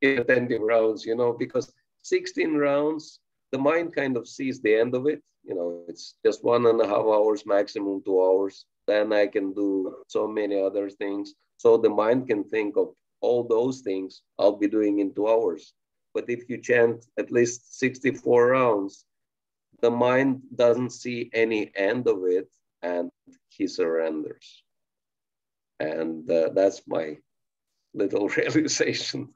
inattentive rounds, you know, because 16 rounds, the mind kind of sees the end of it. You know, it's just one and a half hours, maximum two hours. Then I can do so many other things. So the mind can think of all those things I'll be doing in two hours. But if you chant at least 64 rounds, the mind doesn't see any end of it and he surrenders. And uh, that's my little realization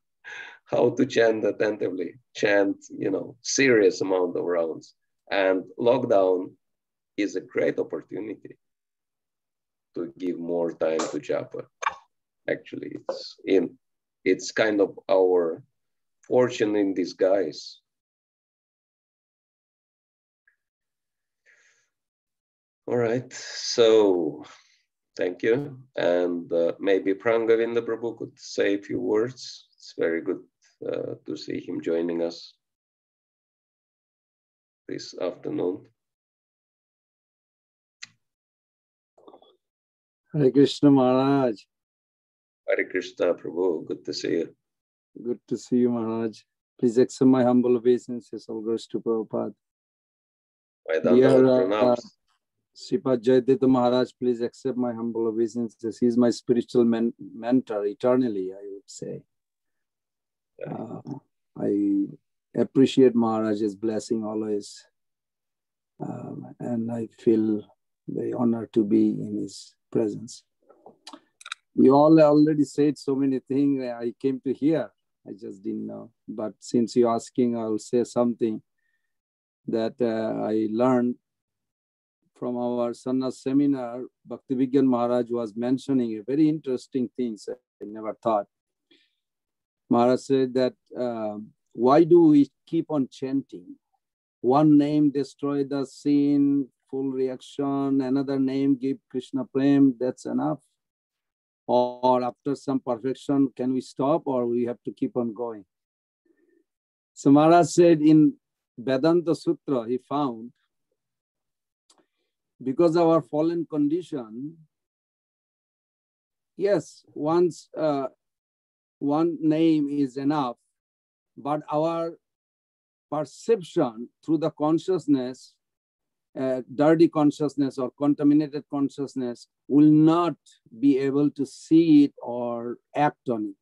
how to chant attentively, chant, you know, serious amount of rounds. And lockdown is a great opportunity to give more time to japa. Actually, it's in it's kind of our fortune in disguise. All right, so thank you. And uh, maybe Prangavinda Prabhu could say a few words. It's very good uh, to see him joining us this afternoon. Hare Krishna Maharaj. Hare Krishna Prabhu, good to see you. Good to see you Maharaj. Please accept my humble obeisances, all goes to Prabhupada. Dear Sripad Jayadvaita Maharaj, please accept my humble obeisances. He is my spiritual men mentor eternally, I would say. Uh, I appreciate Maharaj's blessing always. Um, and I feel very honored to be in his presence. You all already said so many things I came to hear. I just didn't know. But since you're asking, I'll say something that uh, I learned from our Sannyas seminar. Bhakti Vigyan Maharaj was mentioning a very interesting things I never thought. Maharaj said that uh, why do we keep on chanting? One name destroy the sin, full reaction, another name give Krishna prem, that's enough. Or after some perfection, can we stop or we have to keep on going? So Maharaj said in Vedanta Sutra, he found because our fallen condition, yes, once uh, one name is enough, but our perception through the consciousness uh, dirty consciousness or contaminated consciousness will not be able to see it or act on it.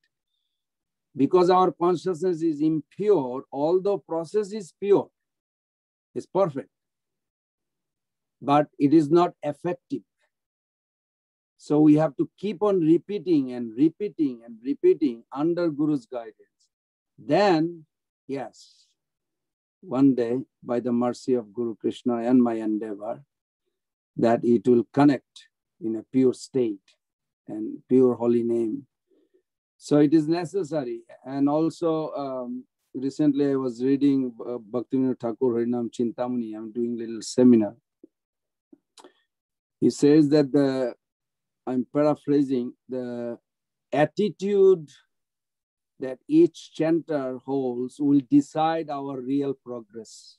Because our consciousness is impure, although the process is pure, it's perfect, but it is not effective. So we have to keep on repeating and repeating and repeating under Guru's guidance. Then, yes, one day, by the mercy of Guru Krishna and my endeavor, that it will connect in a pure state and pure holy name. So it is necessary. And also, um, recently I was reading uh, Bhaktivinoda Thakur Harinam Chintamani. I'm doing little seminar. He says that the, I'm paraphrasing, the attitude that each chanter holds will decide our real progress,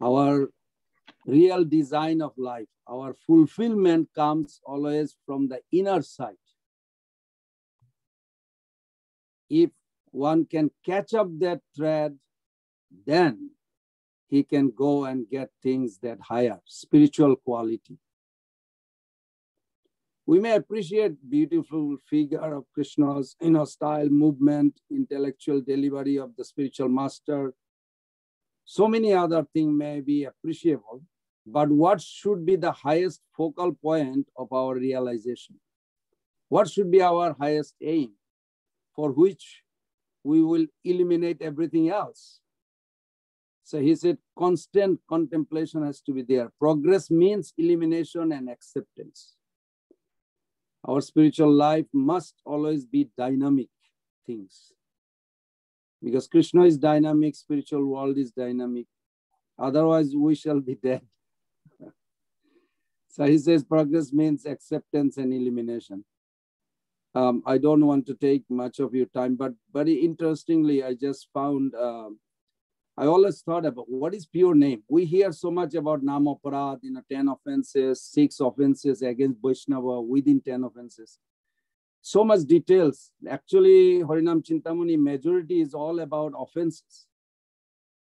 our real design of life. Our fulfillment comes always from the inner side. If one can catch up that thread, then he can go and get things that higher, spiritual quality. We may appreciate beautiful figure of Krishna's know, style, movement, intellectual delivery of the spiritual master. So many other things may be appreciable, but what should be the highest focal point of our realization? What should be our highest aim for which we will eliminate everything else? So he said, constant contemplation has to be there. Progress means elimination and acceptance. Our spiritual life must always be dynamic things. Because Krishna is dynamic, spiritual world is dynamic. Otherwise, we shall be dead. so he says progress means acceptance and elimination. Um, I don't want to take much of your time, but very interestingly, I just found uh, I always thought about what is pure name. We hear so much about Namaparad, you know, 10 offenses, six offenses against Vaishnava within 10 offenses. So much details. Actually, Harinam Chintamani majority is all about offenses.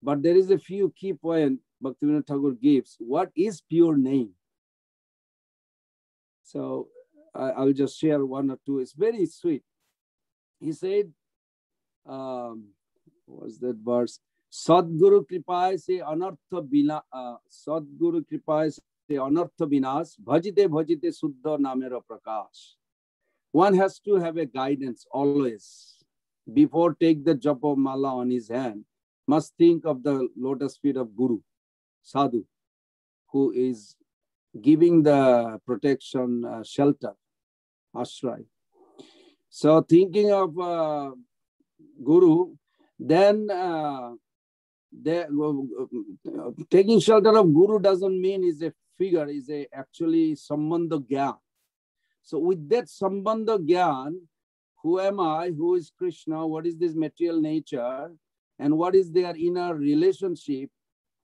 But there is a few key point Bhaktivinoda Thakur gives. What is pure name? So I, will just share one or two. It's very sweet. He said, um, was that verse? सदगुरु कृपाय से अनर्थ सदगुरु कृपाय से अनर्थ विनाश भजिते भजिते शुद्ध नामेर प्रकाश। One has to have a guidance always before take the jap of mala on his hand must think of the lotus feet of guru sadhu who is giving the protection shelter ashray so thinking of guru then uh, the, uh, taking shelter of guru doesn't mean is a figure, is a actually sambandha gyan. So with that sambandha gyan, who am I, who is Krishna, what is this material nature, and what is their inner relationship,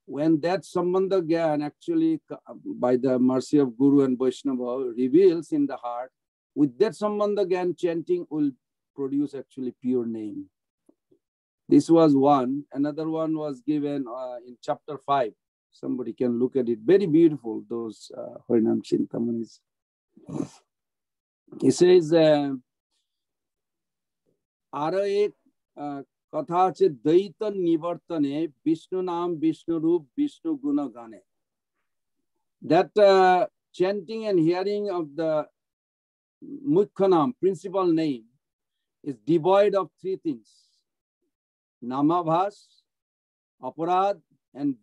when that sambandha gyan actually, by the mercy of Guru and Vaishnava, reveals in the heart, with that sambandha gyan, chanting will produce actually pure name. This was one. Another one was given uh, in chapter five. Somebody can look at it. Very beautiful, those uh, Harinam Chintamanis. He says, আরো এক কথা আছে দ্বৈত নিবর্তনে Vishnu নাম Vishnu রূপ Vishnu that uh, chanting and hearing of the Mukhanam, principal name, is devoid of three things Namabhas, Aparad, and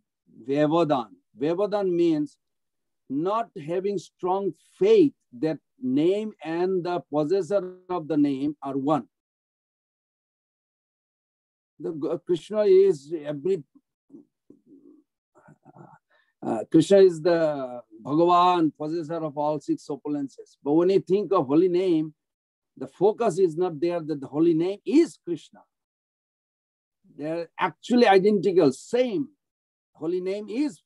Vevadan. Vevadan means not having strong faith that name and the possessor of the name are one. The Krishna is every uh, Krishna is the Bhagavan, possessor of all six opulences. But when you think of holy name, the focus is not there that the holy name is Krishna. They're actually identical, same. Holy name is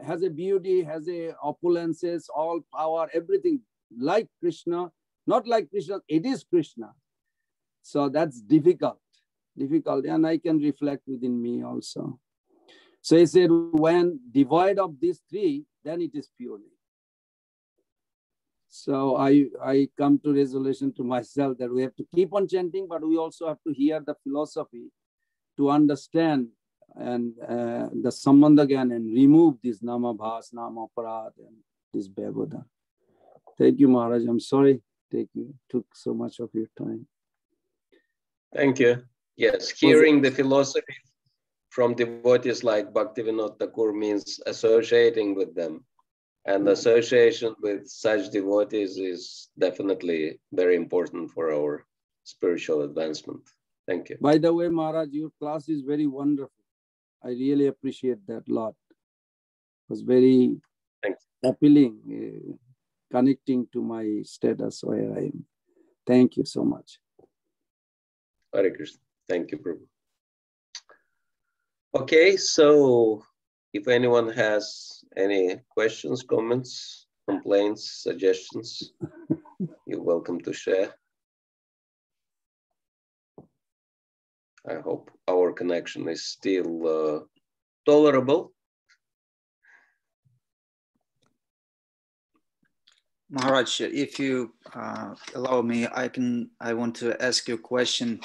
has a beauty, has a opulences, all power, everything like Krishna, not like Krishna, it is Krishna. So that's difficult, difficult, and I can reflect within me also. So he said, when devoid of these three, then it is pure. So I, I come to resolution to myself that we have to keep on chanting, but we also have to hear the philosophy to understand and uh, the sambandha and remove this nama bhas, nama parad, and this bhavoda. Thank you, Maharaj. I'm sorry take you took so much of your time. Thank you. Yes, hearing the philosophy from devotees like Bhaktivinoda Thakur means associating with them. And mm-hmm. association with such devotees is definitely very important for our spiritual advancement. Thank you. By the way, Maharaj, your class is very wonderful. I really appreciate that a lot. It was very appealing, uh, connecting to my status where I am. Thank you so much. Hare Krishna. Thank you, Prabhu. Okay, so if anyone has any questions, comments, complaints, suggestions, you're welcome to share. I hope our connection is still uh, tolerable. Maharaj, if you uh, allow me, I can. I want to ask you a question.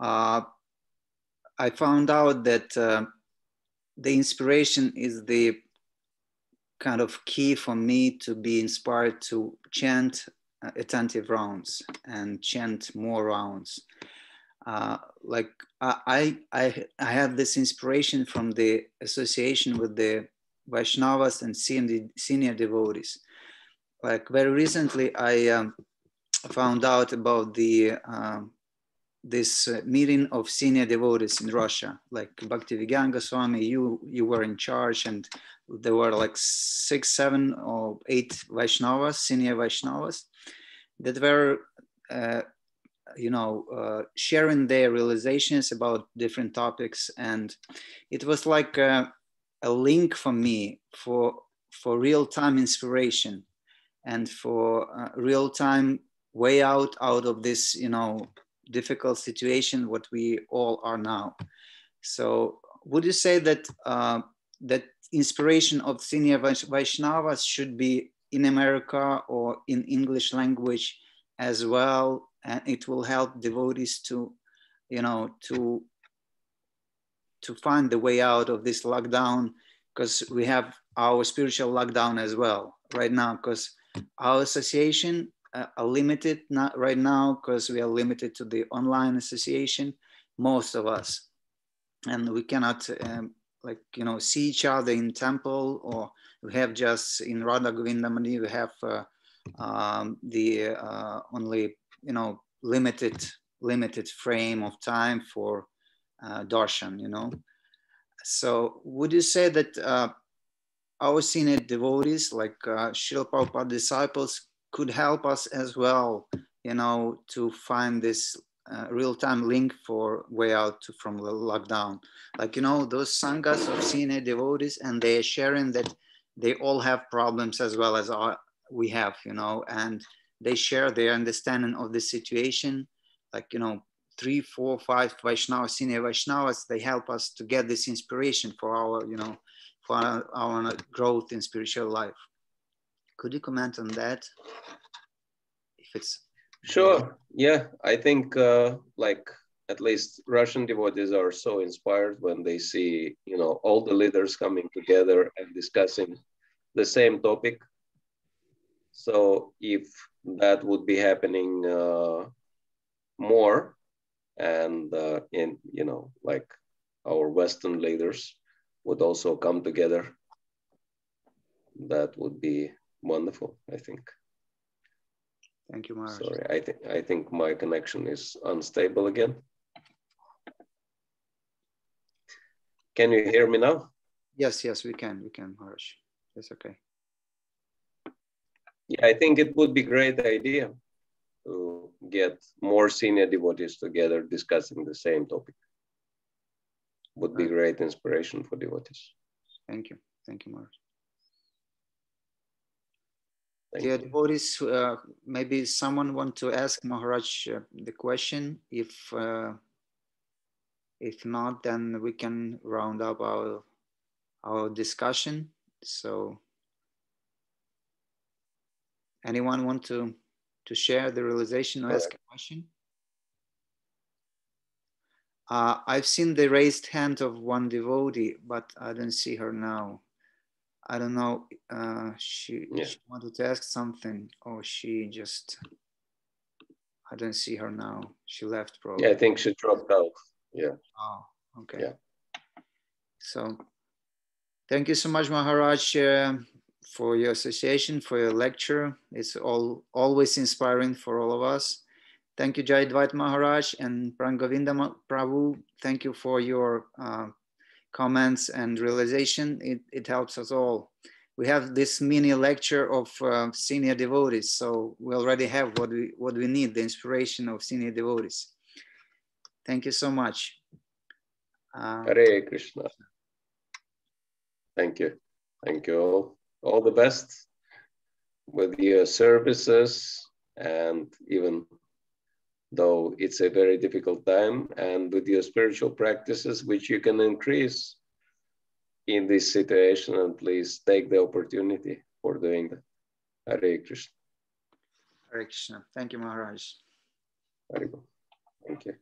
Uh, I found out that uh, the inspiration is the kind of key for me to be inspired to chant uh, attentive rounds and chant more rounds. Uh, like I, I, I have this inspiration from the association with the Vaishnavas and senior, devotees. Like very recently, I um, found out about the um, this uh, meeting of senior devotees in Russia, like Bhaktivedanta Swami, you you were in charge, and there were like six, seven, or eight Vaishnavas, senior Vaishnavas, that were, uh, you know, uh, sharing their realizations about different topics, and it was like a, a link for me for for real time inspiration, and for uh, real time way out out of this, you know difficult situation what we all are now. So would you say that uh, that inspiration of senior Vaishnavas should be in America or in English language as well, and it will help devotees to, you know, to to find the way out of this lockdown because we have our spiritual lockdown as well right now because our association uh, are limited not right now because we are limited to the online association, most of us, and we cannot um, like you know see each other in temple or we have just in Radha Govinda Mandir we have uh, um, the uh, only you know limited limited frame of time for uh, darshan, you know. So would you say that uh, our senior devotees like uh, Srila Prabhupada disciples could help us as well, you know, to find this uh, real-time link for way out to, from the lockdown. Like, you know, those sanghas of senior devotees and they're sharing that they all have problems as well as our, we have, you know, and they share their understanding of the situation. Like, you know, three, four, five Vaishnavas, senior Vaishnavas, they help us to get this inspiration for our, you know, for our, our growth in spiritual life. Could you comment on that? If it's sure, yeah, I think uh, like at least Russian devotees are so inspired when they see you know all the leaders coming together and discussing the same topic. So if that would be happening uh, more, and uh, in you know like our Western leaders would also come together, that would be wonderful, I think. Thank you, Mark. Sorry, I think I think my connection is unstable again. Can you hear me now? Yes, yes, we can. We can, Maharaj. It's okay. Yeah, I think it would be great idea to get more senior devotees together discussing the same topic. Would be great inspiration for devotees. Thank you. Thank you, Maharaj. Thank Dear devotees, uh, maybe someone want to ask Maharaj uh, the question. If uh, if not, then we can round up our our discussion. So anyone want to, to share the realization or ask a question? Uh, I've seen the raised hand of one devotee, but I don't see her now. I don't know. Uh, she, yeah. she wanted to ask something, or she just. I don't see her now. She left, probably. Yeah, I think she dropped out. Yeah. Oh, okay. Yeah. So, thank you so much, Maharaj, uh, for your association, for your lecture. It's all always inspiring for all of us. Thank you, Jayadvaita Maharaj and Prangovinda Prabhu. Thank you for your uh, comments and realization. It, it helps us all. We have this mini lecture of uh, senior devotees, so we already have what we what we need, the inspiration of senior devotees. Thank you so much. Uh, Hare Krishna. Thank you. Thank you all. All the best with your services and even though it's a very difficult time, and with your spiritual practices, which you can increase in this situation, and please take the opportunity for doing that. Hare Krishna. Hare Krishna. Thank you, Maharaj. Hare Thank you.